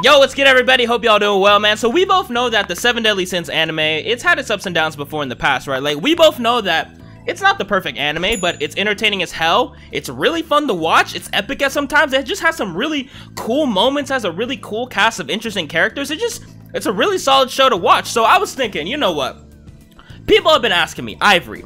Yo, what's good everybody? Hope y'all doing well, man. So we both know that the Seven Deadly Sins anime, it's had its ups and downs before in the past, right? Like, we both know that it's not the perfect anime, but it's entertaining as hell. It's really fun to watch. It's epic at sometimes. It just has some really cool moments, has a really cool cast of interesting characters. It just, it's a really solid show to watch. So I was thinking, you know what? People have been asking me, Ivory,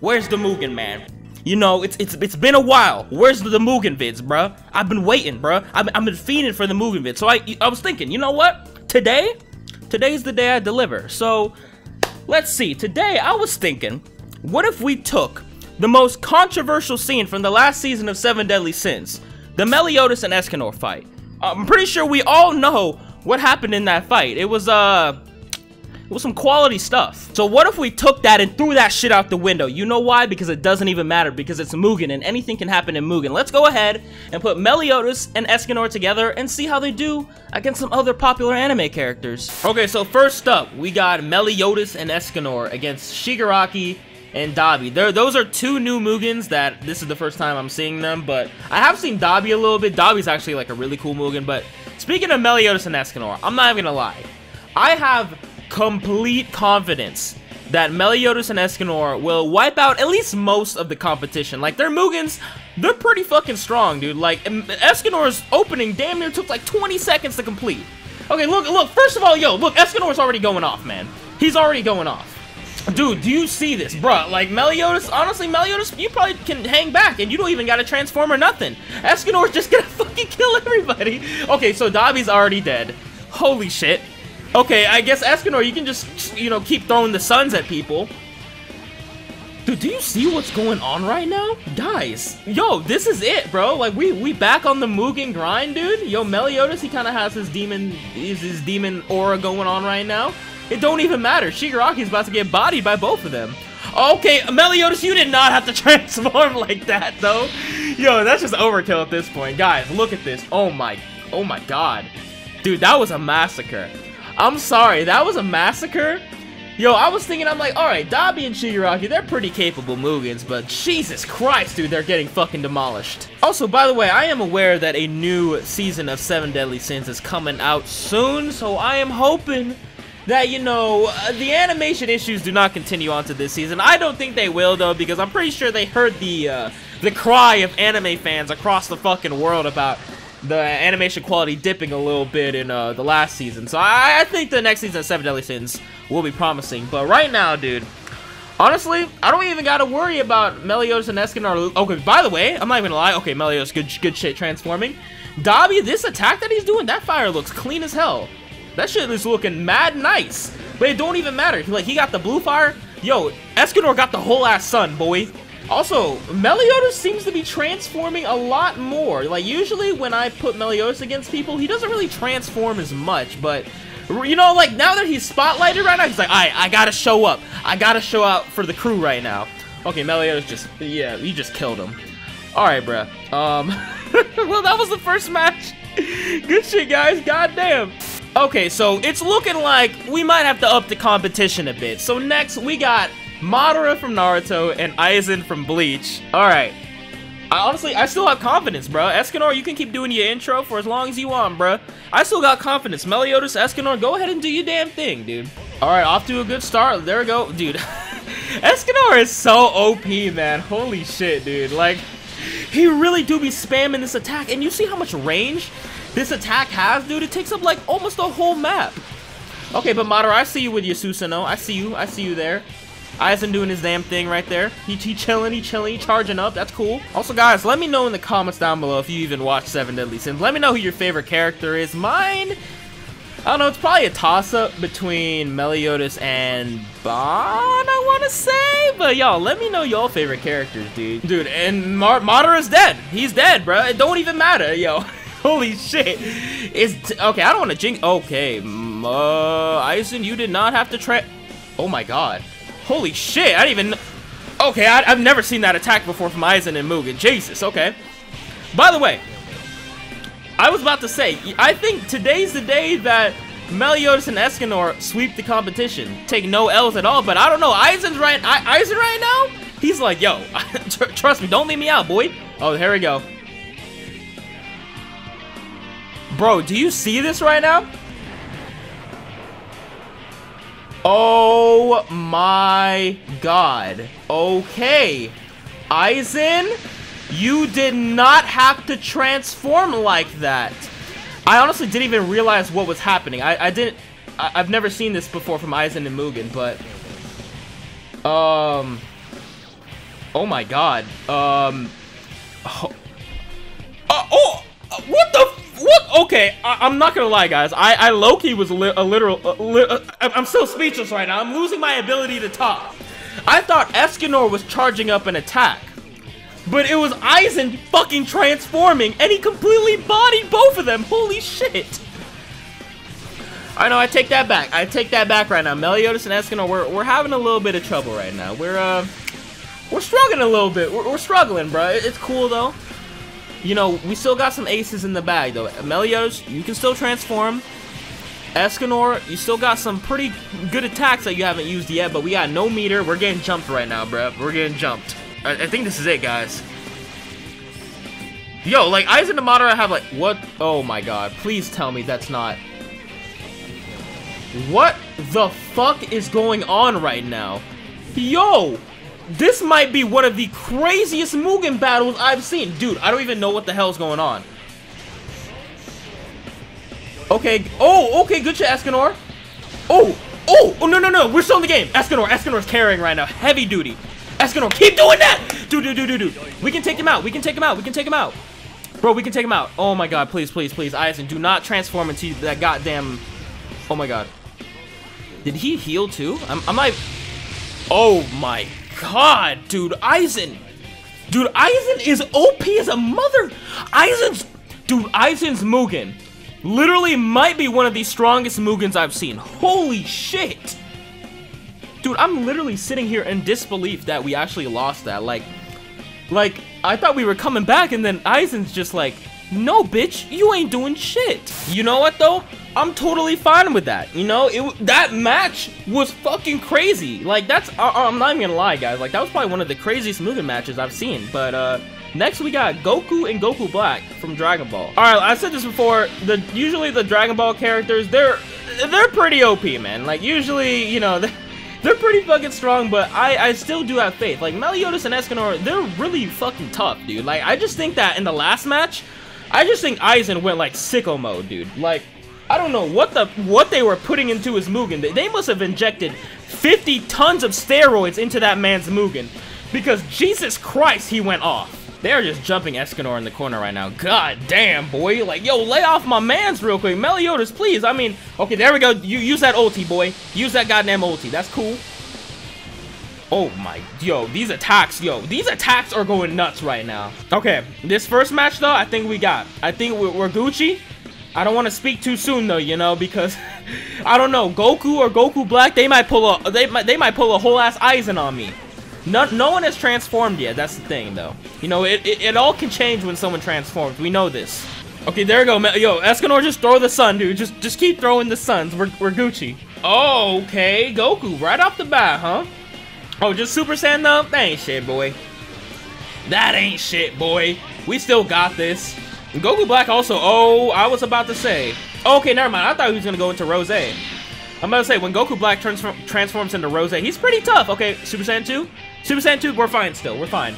where's the Mugen man? You know, it's it's it's been a while. Where's the, Mugen vids, bruh? I've been waiting, bruh. I've, I've been fiending for the Mugen vids. So I I was thinking, you know what? Today, today's the day I deliver. So let's see. Today I was thinking, what if we took the most controversial scene from the last season of Seven Deadly Sins, the Meliodas and Escanor fight. I'm pretty sure we all know what happened in that fight. It was uh it was some quality stuff. So what if we took that and threw that shit out the window? You know why? Because it doesn't even matter, because it's Mugen, and anything can happen in Mugen. Let's go ahead and put Meliodas and Escanor together and see how they do against some other popular anime characters. Okay, so first up, we got Meliodas and Escanor against Shigaraki and Dabi. There, those are two new Mugens that this is the first time I'm seeing them, but I have seen Dabi a little bit. Dabi's actually like a really cool Mugen, but speaking of Meliodas and Escanor, I'm not even gonna lie. I have complete confidence that Meliodas and Escanor will wipe out at least most of the competition. Like, their Mugens, they're pretty fucking strong, dude. Like, Escanor's opening damn near took like 20 seconds to complete. Okay, look, look, first of all, yo, look, Escanor's already going off, man. He's already going off. Dude, do you see this, bruh? Like, Meliodas, honestly, Meliodas, you probably can hang back, and you don't even gotta transform or nothing. Escanor's just gonna fucking kill everybody. Okay, so Dabi's already dead. Holy shit. Okay, I guess Escanor, you can just, you know, keep throwing the suns at people. Dude, do you see what's going on right now? Guys, yo, this is it, bro. Like, we we back on the Mugen grind, dude. Yo, Meliodas, he kind of has his demon, his, his demon aura going on right now. It don't even matter. Shigaraki's about to get bodied by both of them. Okay, Meliodas, you did not have to transform like that, though. Yo, that's just overkill at this point. Guys, look at this. Oh my, oh my god. Dude, that was a massacre. I'm sorry, that was a massacre. Yo, I was thinking, I'm like, alright, Dabi and Shigaraki, they're pretty capable Mugens, but Jesus Christ, dude, they're getting fucking demolished. Also, by the way, I am aware that a new season of Seven Deadly Sins is coming out soon, so I am hoping that, you know, uh, the animation issues do not continue on to this season. I don't think they will, though, because I'm pretty sure they heard the, uh, the cry of anime fans across the fucking world about the animation quality dipping a little bit in uh, the last season. So I, I, think the next season of Seven Deadly Sins will be promising. But right now, dude, honestly, I don't even got to worry about Meliodas and Escanor. Okay, by the way, I'm not even gonna lie. Okay, Meliodas, good, good shit transforming. Dabi, this attack that he's doing, that fire looks clean as hell. That shit is looking mad nice. But it don't even matter. Like, he got the blue fire. Yo, Escanor got the whole ass sun, boy. Also, Meliodas seems to be transforming a lot more. Like, usually when I put Meliodas against people, he doesn't really transform as much, but... You know, like, now that he's spotlighted right now, he's like, I, I gotta show up. I gotta show out for the crew right now. Okay, Meliodas just, yeah, you just killed him. Alright, bruh. Um, well, that was the first match. Good shit, guys. Goddamn. Okay, so it's looking like we might have to up the competition a bit. So next, we got Madara from Naruto, and Aizen from Bleach. Alright. I honestly, I still have confidence, bro. Escanor, you can keep doing your intro for as long as you want, bro. I still got confidence. Meliodas, Escanor, go ahead and do your damn thing, dude. Alright, off to a good start. There we go. Dude, Escanor is so OP, man. Holy shit, dude. Like, he really do be spamming this attack. And you see how much range this attack has, dude? It takes up, like, almost a whole map. Okay, but Madara, I see you with your Susanoo. I see you. I see you there. Aizen doing his damn thing right there. He, he chilling, he chilling, he charging up. That's cool. Also, guys, let me know in the comments down below if you even watch Seven Deadly Sins. Let me know who your favorite character is. Mine, I don't know, it's probably a toss-up between Meliodas and Ban, I want to say. But, y'all, let me know y'all favorite characters, dude. Dude, and Mar Madara's dead. He's dead, bro. It don't even matter, yo. Holy shit. It's, okay, I don't want to jinx, okay. Uh, Aizen, you did not have to try, oh my god. Holy shit, I didn't even... Okay, I, have never seen that attack before from Aizen and Mugen. Jesus, okay. By the way, I was about to say, I think today's the day that Meliodas and Escanor sweep the competition. Take no L's at all, but I don't know. Aizen's right, I, Aizen right now, he's like, yo, trust me, don't leave me out, boy. Oh, here we go. Bro, do you see this right now? Oh my god. Okay. Aizen, you did not have to transform like that. I honestly didn't even realize what was happening. I, I didn't... I, have never seen this before from Aizen and Mugen, but... Um... Oh my god. Um... Oh... Uh, oh what the what? Okay, I, am not gonna lie, guys. I, I Loki was li a literal. Uh, li uh, I'm so speechless right now. I'm losing my ability to talk. I thought Escanor was charging up an attack, but it was Aizen fucking transforming, and he completely bodied both of them. Holy shit! I know. I take that back. I take that back right now. Meliodas and Escanor, we're we're having a little bit of trouble right now. We're uh, we're struggling a little bit. We're, we're struggling, bro. It's cool though you know, we still got some aces in the bag, though. Meliodas, you can still transform. Escanor, you still got some pretty good attacks that you haven't used yet, but we got no meter. We're getting jumped right now, bro. We're getting jumped. I, I think this is it, guys. Yo, like, Aizen and Madara have, like, what? Oh, my God. Please tell me that's not... What the fuck is going on right now? Yo! This might be one of the craziest Mugen battles I've seen. Dude, I don't even know what the hell's going on. Okay. Oh, okay. Good shit, Escanor. Oh, oh, oh, no, no, no. We're still in the game. Escanor, Escanor's carrying right now. Heavy duty. Escanor, keep doing that. Dude, dude, dude, dude, dude. We can take him out. We can take him out. We can take him out. Bro, we can take him out. Oh my god, please, please, please. Aizen, do not transform into that goddamn... Oh my god. Did he heal too? I'm, I'm like... Oh my god, dude, Aizen. Dude, Aizen is OP as a mother. Aizen's, dude, Aizen's Mugen literally might be one of the strongest Mugens I've seen. Holy shit. Dude, I'm literally sitting here in disbelief that we actually lost that. Like, like, I thought we were coming back and then Aizen's just like, no, bitch, you ain't doing shit. You know what, though? I'm totally fine with that. You know, it that match was fucking crazy. Like, that's, uh, I'm not even gonna lie, guys. Like, that was probably one of the craziest Mugen matches I've seen. But, uh, next we got Goku and Goku Black from Dragon Ball. Alright, I said this before, the usually the Dragon Ball characters, they're, they're pretty OP, man. Like, usually, you know, they're, they're pretty fucking strong, but I, I still do have faith. Like, Meliodas and Escanor, they're really fucking tough, dude. Like, I just think that in the last match, I just think Aizen went like sicko mode, dude. Like, I don't know what the what they were putting into his Mugen. They must have injected 50 tons of steroids into that man's Mugen. Because Jesus Christ, he went off. They're just jumping Escanor in the corner right now. God damn, boy. Like, yo, lay off my mans real quick. Meliodas, please. I mean, okay, there we go. You use that ulti, boy. Use that goddamn ulti. That's cool. Oh my, yo, these attacks, yo, these attacks are going nuts right now. Okay, this first match though, I think we got. I think we're, we're Gucci. I don't want to speak too soon though, you know, because I don't know, Goku or Goku Black, they might pull a they might they might pull a whole ass Aizen on me. No, no one has transformed yet. That's the thing, though. You know, it, it, it all can change when someone transforms. We know this. Okay, there we go. Yo, Escanor, just throw the sun, dude. Just just keep throwing the suns. We're, we're Gucci. Okay. Goku, right off the bat, huh? Oh, just Super Saiyan though? That ain't shit, boy. That ain't shit, boy. We still got this. Goku Black also, oh, I was about to say. Okay, never mind. I thought he was going to go into Rose. I'm to say, when Goku Black transform transforms into Rose, he's pretty tough. Okay, Super Saiyan 2? Super Saiyan 2, we're fine still. We're fine.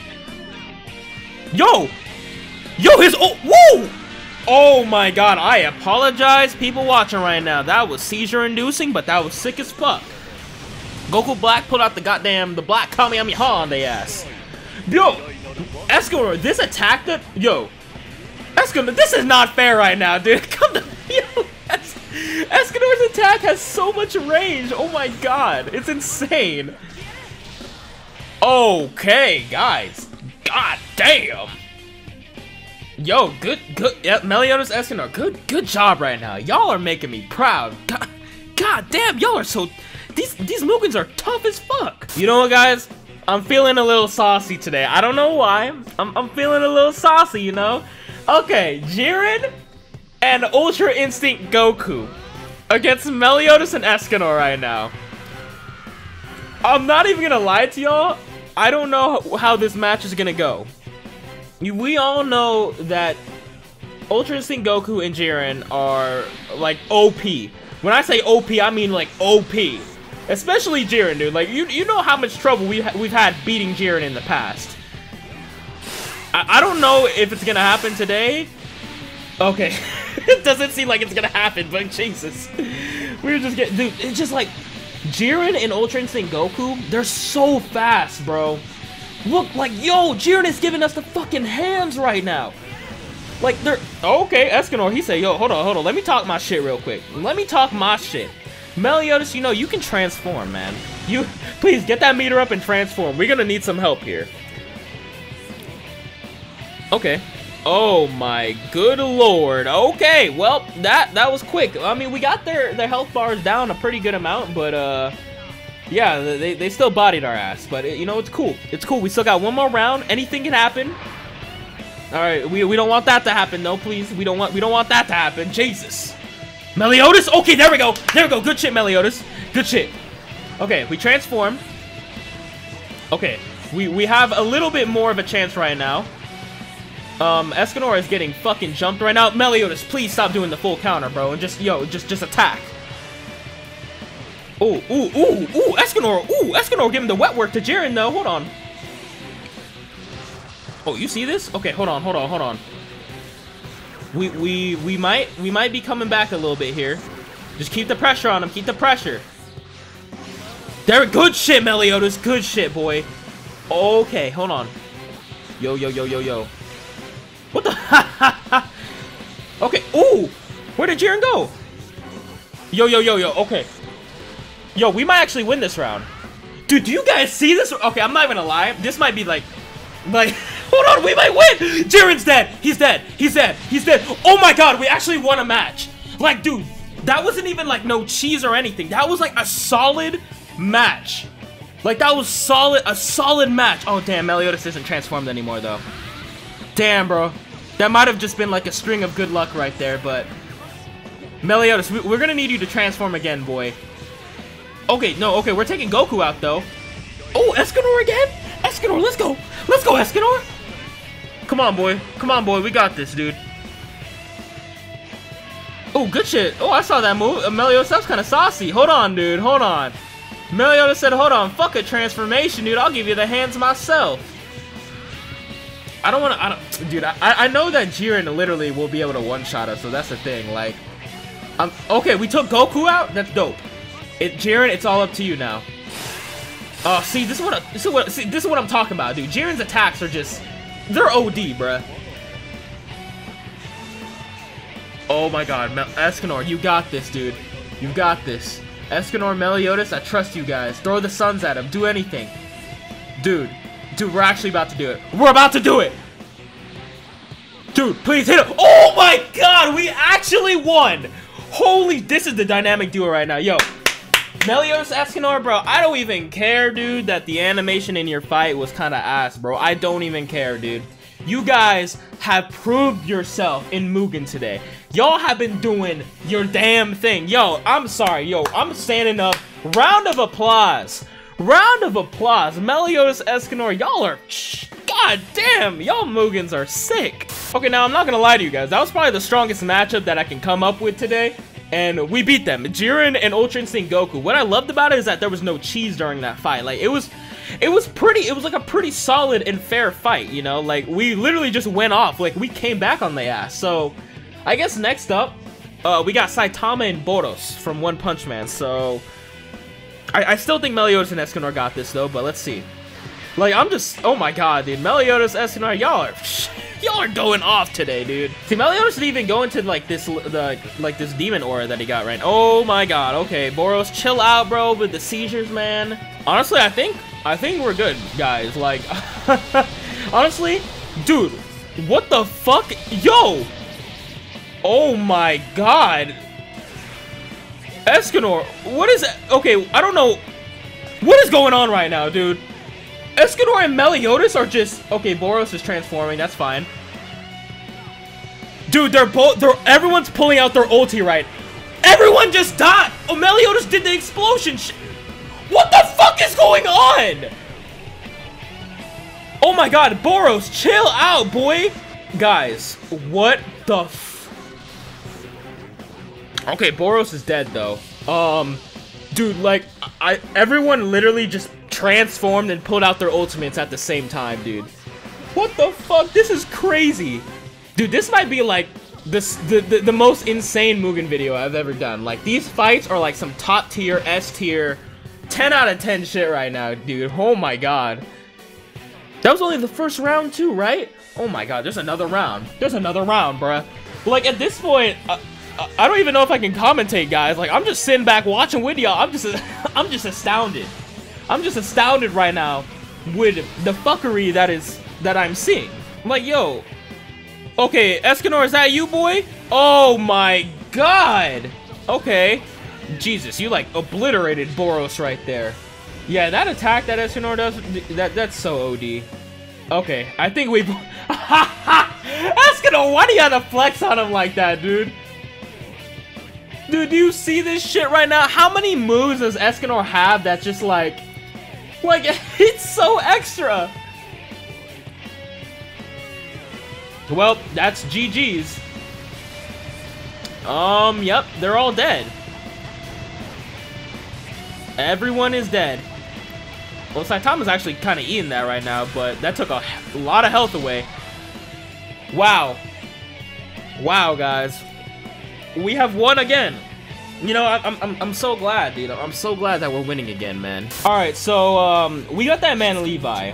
Yo! Yo, his, oh, whoa! Oh my god, I apologize, people watching right now. That was seizure-inducing, but that was sick as fuck. Goku Black pulled out the goddamn, the black Kamehameha on their ass. Yo, Escanor, this attack that, yo, Escanor, this is not fair right now, dude. Come to, yo, es Escanor's attack has so much range. Oh my god, it's insane. Okay, guys. God damn. Yo, good, good, yeah, Meliodas Escanor, good, good job right now. Y'all are making me proud. God, god damn, y'all are so these these Mugens are tough as fuck. You know what, guys? I'm feeling a little saucy today. I don't know why. I'm, I'm feeling a little saucy, you know? Okay, Jiren and Ultra Instinct Goku against Meliodas and Escanor right now. I'm not even gonna lie to y'all. I don't know how this match is gonna go. We all know that Ultra Instinct Goku and Jiren are like OP. When I say OP, I mean like OP. Especially Jiren, dude. Like, you, you know how much trouble we we've had beating Jiren in the past. I, I don't know if it's gonna happen today. Okay. it doesn't seem like it's gonna happen, but Jesus. We're just getting... Dude, it's just like... Jiren and Ultra Instinct Goku, they're so fast, bro. Look, like, yo, Jiren is giving us the fucking hands right now. Like, they're... Okay, Escanor, he said, yo, hold on, hold on. Let me talk my shit real quick. Let me talk my shit. Meliodas, you know, you can transform, man. You, please, get that meter up and transform. We're gonna need some help here. Okay. Oh my good lord. Okay, well, that that was quick. I mean, we got their, their health bars down a pretty good amount, but, uh... Yeah, they, they still bodied our ass, but, it, you know, it's cool. It's cool. We still got one more round. Anything can happen. All right, we, we don't want that to happen, though, please. We don't want we don't want that to happen. Jesus. Meliodas? Okay, there we go. There we go. Good shit, Meliodas. Good shit. Okay, we transform. Okay, we, we have a little bit more of a chance right now. Um, Escanor is getting fucking jumped right now. Meliodas, please stop doing the full counter, bro, and just, yo, just, just attack. Ooh, ooh, ooh, ooh, Escanor, ooh, Escanor giving the wet work to Jiren, though. Hold on. Oh, you see this? Okay, hold on, hold on, hold on. We we we might we might be coming back a little bit here. Just keep the pressure on him. Keep the pressure. There, good shit, Meliodas. Good shit, boy. Okay, hold on. Yo, yo, yo, yo, yo. What the? okay. Ooh, where did Jiren go? Yo, yo, yo, yo. Okay. Yo, we might actually win this round. Dude, do you guys see this? Okay, I'm not even gonna lie. This might be like, like. Hold on, we might win! Jiren's dead! He's dead! He's dead! He's dead! Oh my god, we actually won a match! Like, dude, that wasn't even like no cheese or anything. That was like a solid match. Like, that was solid, a solid match. Oh, damn, Meliodas isn't transformed anymore, though. Damn, bro. That might have just been like a string of good luck right there, but... Meliodas, we, we're gonna need you to transform again, boy. Okay, no, okay, we're taking Goku out, though. Oh, Escanor again? Escanor, let's go! Let's go, Escanor! Come on, boy. Come on, boy. We got this, dude. Oh, good shit. Oh, I saw that move. Uh, Meliodas, that's kind of saucy. Hold on, dude. Hold on. Meliodas said, hold on. Fuck a transformation, dude. I'll give you the hands myself. I don't want to... I don't, dude, I, I know that Jiren literally will be able to one-shot us, so that's the thing. Like, I'm, okay, we took Goku out? That's dope. It, Jiren, it's all up to you now. Oh, see, this is what I, this is what see, this is what I'm talking about, dude. Jiren's attacks are just they're OD, bruh. Oh my god, Mel Escanor, you got this, dude. You got this. Escanor, Meliodas, I trust you guys. Throw the suns at him. Do anything. Dude. Dude, we're actually about to do it. We're about to do it! Dude, please hit him. Oh my god, we actually won! Holy, this is the dynamic duo right now. Yo, Meliodas Escanor, bro, I don't even care, dude, that the animation in your fight was kind of ass, bro. I don't even care, dude. You guys have proved yourself in Mugen today. Y'all have been doing your damn thing. Yo, I'm sorry. Yo, I'm standing up. Round of applause. Round of applause. Meliodas Escanor, y'all are... God damn, y'all Mugens are sick. Okay, now I'm not gonna lie to you guys. That was probably the strongest matchup that I can come up with today and we beat them. Jiren and Ultra Instinct Goku. What I loved about it is that there was no cheese during that fight. Like, it was, it was pretty, it was like a pretty solid and fair fight, you know? Like, we literally just went off. Like, we came back on the ass. So, I guess next up, uh, we got Saitama and Boros from One Punch Man. So, I, I still think Meliodas and Escanor got this, though, but let's see. Like, I'm just, oh my god, dude. Meliodas, Escanor, y'all are... Y'all are going off today, dude. See, Meliodas didn't even go into like this, the like this demon aura that he got right. Oh my god. Okay, Boros, chill out, bro, with the seizures, man. Honestly, I think I think we're good, guys. Like, honestly, dude, what the fuck, yo? Oh my god. Escanor, what is? Okay, I don't know. What is going on right now, dude? Escanor and Meliodas are just... Okay, Boros is transforming. That's fine. Dude, they're both... They're, everyone's pulling out their ulti right. Everyone just died! Oh, Meliodas did the explosion What the fuck is going on? Oh my god, Boros, chill out, boy! Guys, what the Okay, Boros is dead, though. Um, dude, like, I everyone literally just transformed and pulled out their ultimates at the same time, dude. What the fuck? This is crazy. Dude, this might be, like, this the, the, the most insane Mugen video I've ever done. Like, these fights are, like, some top tier, S tier, 10 out of 10 shit right now, dude. Oh my god. That was only the first round, too, right? Oh my god, there's another round. There's another round, bruh. Like, at this point, uh, I don't even know if I can commentate, guys. Like, I'm just sitting back watching with y'all. I'm just, I'm just astounded. I'm just astounded right now with the fuckery that is, that I'm seeing. I'm like, yo, okay, Escanor, is that you, boy? Oh my god. Okay. Jesus, you like obliterated Boros right there. Yeah, that attack that Escanor does, that that's so OD. Okay, I think we've... Escanor, why do you have to flex on him like that, dude? Dude, do you see this shit right now? How many moves does Escanor have that's just like... Like, it's so extra! Well, that's GG's. Um, yep, they're all dead. Everyone is dead. Well, Saitama's actually kind of eating that right now, but that took a lot of health away. Wow. Wow, guys we have won again. You know, I'm, I'm, I'm so glad, dude. I'm so glad that we're winning again, man. All right, so um, we got that man Levi.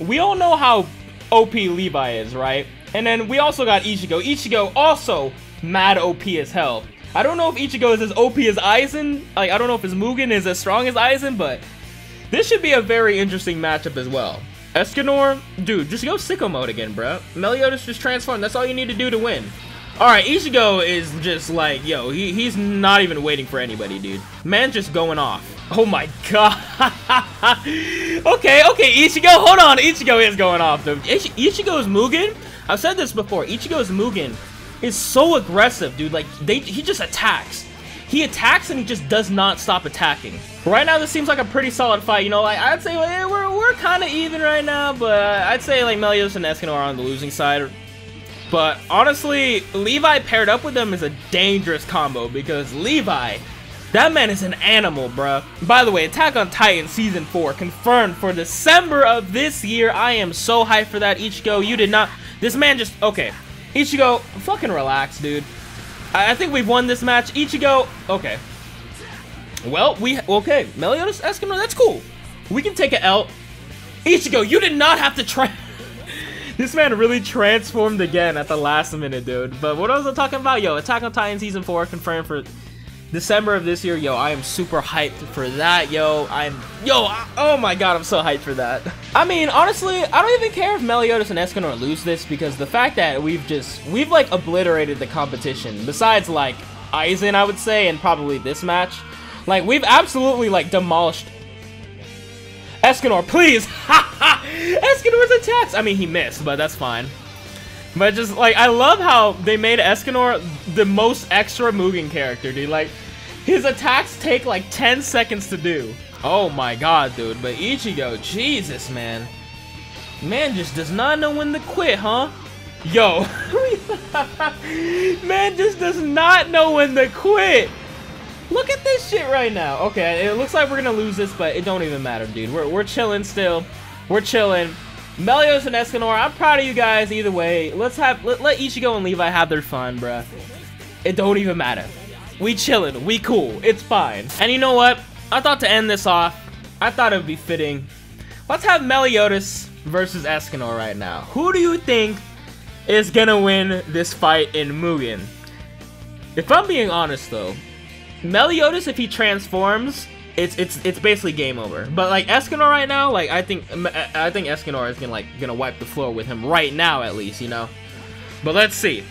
We all know how OP Levi is, right? And then we also got Ichigo. Ichigo also mad OP as hell. I don't know if Ichigo is as OP as Aizen. Like, I don't know if his Mugen is as strong as Aizen, but this should be a very interesting matchup as well. Escanor, dude, just go sicko mode again, bro. Meliodas just transform. That's all you need to do to win. Alright, Ichigo is just like, yo, he, he's not even waiting for anybody, dude. Man's just going off. Oh my god. okay, okay, Ichigo, hold on. Ichigo is going off, though. Ich Ichigo's Mugen, I've said this before, Ichigo's Mugen is so aggressive, dude. Like, they he just attacks. He attacks and he just does not stop attacking. Right now, this seems like a pretty solid fight. You know, like, I'd say like, we're, we're kind of even right now, but I'd say, like, Meliodas and Escanor are on the losing side but honestly, Levi paired up with them is a dangerous combo because Levi, that man is an animal, bruh. By the way, Attack on Titan Season 4 confirmed for December of this year. I am so hyped for that, Ichigo. You did not... This man just... Okay. Ichigo, fucking relax, dude. I, I think we've won this match. Ichigo... Okay. Well, we... Okay. Meliodas Escanor, that's cool. We can take an L. Ichigo, you did not have to try... This man really transformed again at the last minute, dude. But what was I talking about? Yo, Attack on Titan Season 4 confirmed for December of this year. Yo, I am super hyped for that, yo. I'm, yo, I, oh my god, I'm so hyped for that. I mean, honestly, I don't even care if Meliodas and Escanor lose this because the fact that we've just, we've like obliterated the competition. Besides like Aizen, I would say, and probably this match. Like, we've absolutely like demolished Escanor, please! Escanor's attacks! I mean, he missed, but that's fine. But just, like, I love how they made Escanor the most extra Mugen character, dude. Like, his attacks take, like, 10 seconds to do. Oh my god, dude. But Ichigo, Jesus, man. Man just does not know when to quit, huh? Yo. man just does not know when to quit. Look at this shit right now. Okay, it looks like we're gonna lose this, but it don't even matter, dude. We're, we're chilling still. We're chilling. Melios and Escanor, I'm proud of you guys either way. Let's have, let, let Ichigo and Levi have their fun, bruh. It don't even matter. We chilling, we cool, it's fine. And you know what? I thought to end this off, I thought it would be fitting. Let's have Meliodas versus Escanor right now. Who do you think is gonna win this fight in Mugen? If I'm being honest though, Meliodas, if he transforms, it's it's it's basically game over. But like Escanor right now, like I think I think Escanor is gonna like gonna wipe the floor with him right now at least, you know. But let's see.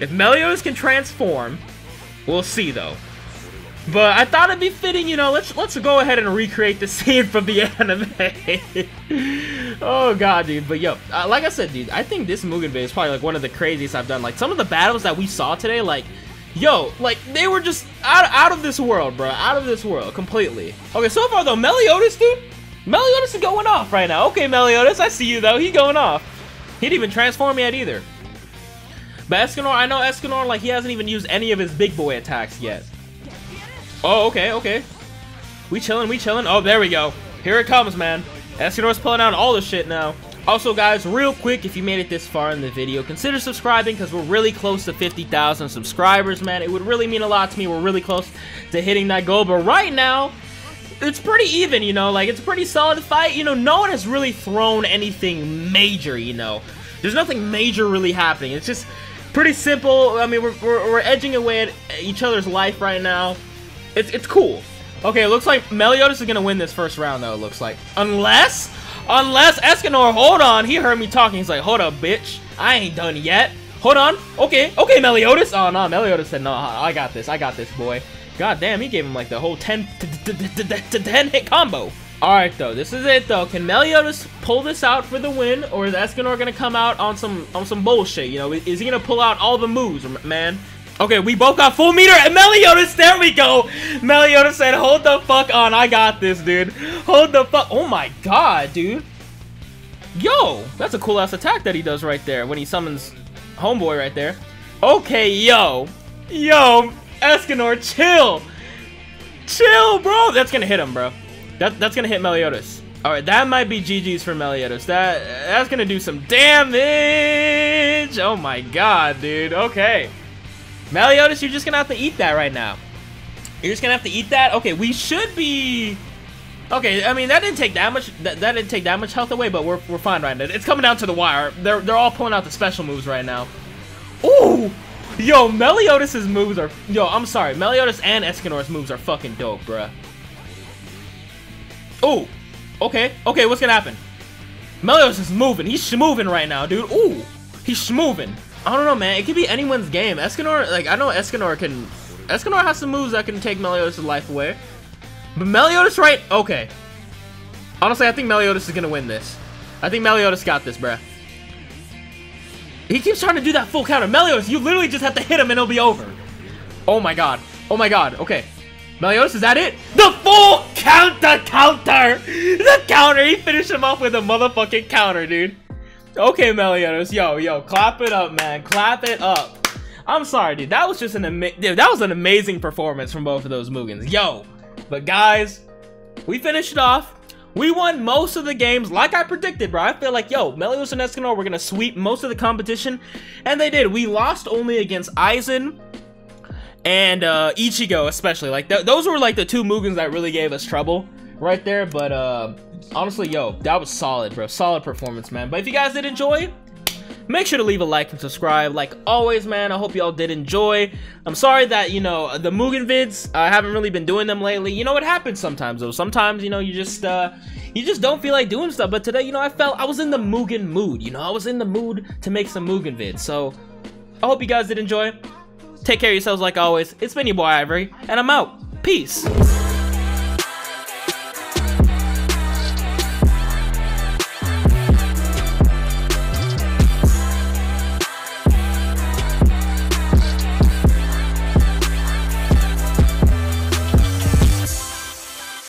If Meliodas can transform, we'll see though. But I thought it'd be fitting, you know. Let's let's go ahead and recreate the scene from the anime. oh god, dude. But yo, uh, like I said, dude, I think this Mugen video is probably like one of the craziest I've done. Like some of the battles that we saw today, like Yo, like, they were just out, out of this world, bro. Out of this world, completely. Okay, so far, though, Meliodas, dude. Meliodas is going off right now. Okay, Meliodas, I see you, though. He's going off. He didn't even transform yet, either. But Escanor, I know Escanor, like, he hasn't even used any of his big boy attacks yet. Oh, okay, okay. We chilling, we chilling. Oh, there we go. Here it comes, man. Escanor's pulling out all the shit now. Also, guys, real quick, if you made it this far in the video, consider subscribing because we're really close to 50,000 subscribers, man. It would really mean a lot to me. We're really close to hitting that goal. But right now, it's pretty even, you know, like, it's a pretty solid fight. You know, no one has really thrown anything major, you know. There's nothing major really happening. It's just pretty simple. I mean, we're, we're, we're edging away at each other's life right now. It's, it's cool. Okay, it looks like Meliodas is going to win this first round, though, it looks like. Unless, unless Escanor, hold on. He heard me talking. He's like, hold up, bitch. I ain't done yet. Hold on. Okay, okay, Meliodas. Oh, no, Meliodas said, no, I got this. I got this, boy. God damn, he gave him like the whole 10, 10 hit combo. Alright though, this is it though. Can Meliodas pull this out for the win, or is Escanor gonna come out on some on some bullshit? You know, is he gonna pull out all the moves, man? Okay, we both got full meter, and Meliodas, there we go! Meliodas said, hold the fuck on, I got this, dude. Hold the fuck, oh my god, dude. Yo, that's a cool ass attack that he does right there when he summons Homeboy right there. Okay, yo. Yo, Escanor, chill! Chill, bro! That's gonna hit him, bro. That, that's gonna hit Meliodas. Alright, that might be GG's for Meliodas. That That's gonna do some damage! Oh my god, dude. Okay. Meliodas, you're just gonna have to eat that right now. You're just gonna have to eat that? Okay, we should be... Okay, I mean, that didn't take that much that, that didn't take that much health away, but we're, we're fine right now. It's coming down to the wire. They're, they're all pulling out the special moves right now. Ooh! Yo, Meliodas' moves are... Yo, I'm sorry. Meliodas and Escanor's moves are fucking dope, bruh. Oh, okay, okay, what's gonna happen? Meliodas is moving. He's moving right now, dude. Ooh, he's moving. I don't know, man. It could be anyone's game. Escanor, like, I know Escanor can... Escanor has some moves that can take Meliodas' life away. But Meliodas, right? Okay. Honestly, I think Meliodas is gonna win this. I think Meliodas got this, bruh. He keeps trying to do that full counter. Meliodas, you literally just have to hit him and it'll be over. Oh my god. Oh my god. Okay. Meliodas, is that it? The full counter counter! The counter! He finished him off with a motherfucking counter, dude. Okay, Meliodas. Yo, yo, clap it up, man. Clap it up. I'm sorry, dude. That was just an ama dude, that was an amazing performance from both of those Mugens. Yo. But guys, we finished it off. We won most of the games like I predicted, bro. I feel like, yo, Meliodas and Escanor were going to sweep most of the competition. And they did. We lost only against Aizen and uh, Ichigo especially. Like, th those were like the two Mugens that really gave us trouble right there. But uh, honestly, yo, that was solid, bro. Solid performance, man. But if you guys did enjoy, Make sure to leave a like and subscribe. Like always, man, I hope y'all did enjoy. I'm sorry that, you know, the Mugen vids, I haven't really been doing them lately. You know, it happens sometimes, though. Sometimes, you know, you just, uh, you just don't feel like doing stuff. But today, you know, I felt, I was in the Mugen mood. You know, I was in the mood to make some Mugen vids. So, I hope you guys did enjoy. Take care of yourselves like always. It's been your boy Ivory, and I'm out. Peace.